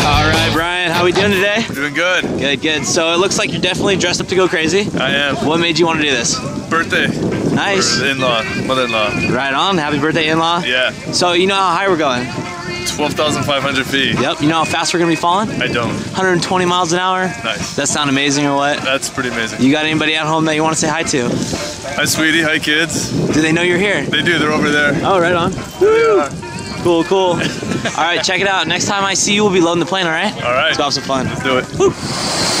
All right, Brian, how we doing today? Doing good. Good, good. So it looks like you're definitely dressed up to go crazy. I am. What made you want to do this? Birthday. Nice. In-law, mother-in-law. Right on. Happy birthday, in-law. Yeah. So you know how high we're going? 12,500 feet. Yep. You know how fast we're gonna be falling? I don't. 120 miles an hour. Nice. That sound amazing or what? That's pretty amazing. You got anybody at home that you want to say hi to? Hi, sweetie. Hi, kids. Do they know you're here? They do. They're over there. Oh, right on. Are. Cool, cool. all right, check it out. Next time I see you, we'll be loading the plane. All right. All right. Let's go have some fun. Let's do it. All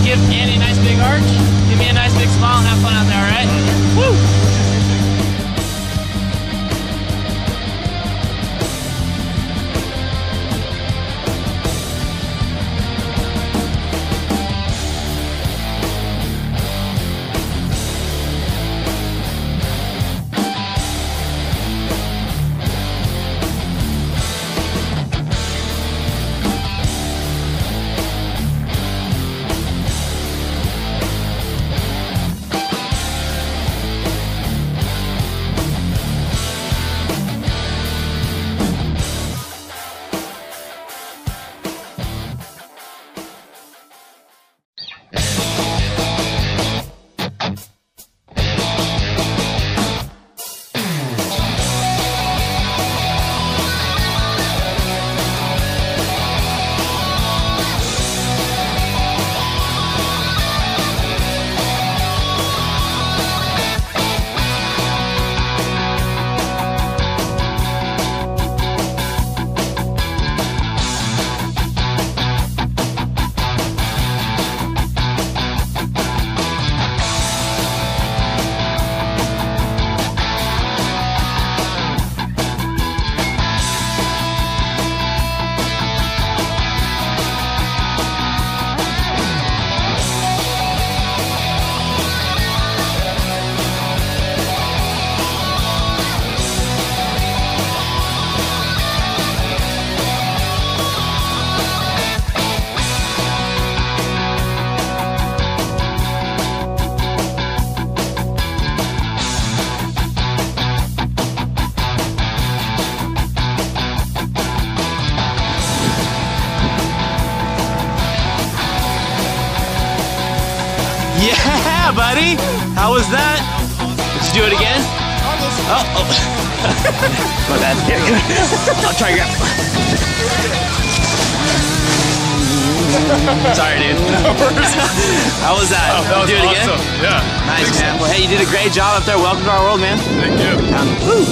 give Andy a nice big arch. Give me a nice big smile and have fun out there, all right? Woo! Yeah, buddy. How was that? Did you do it again? Oh, oh. My bad. Here. I'll try again. Sorry, dude. How was that? Oh, that was do it again? awesome. Yeah. Nice, man. Well, hey, you did a great job up there. Welcome to our world, man. Thank you. Um, woo.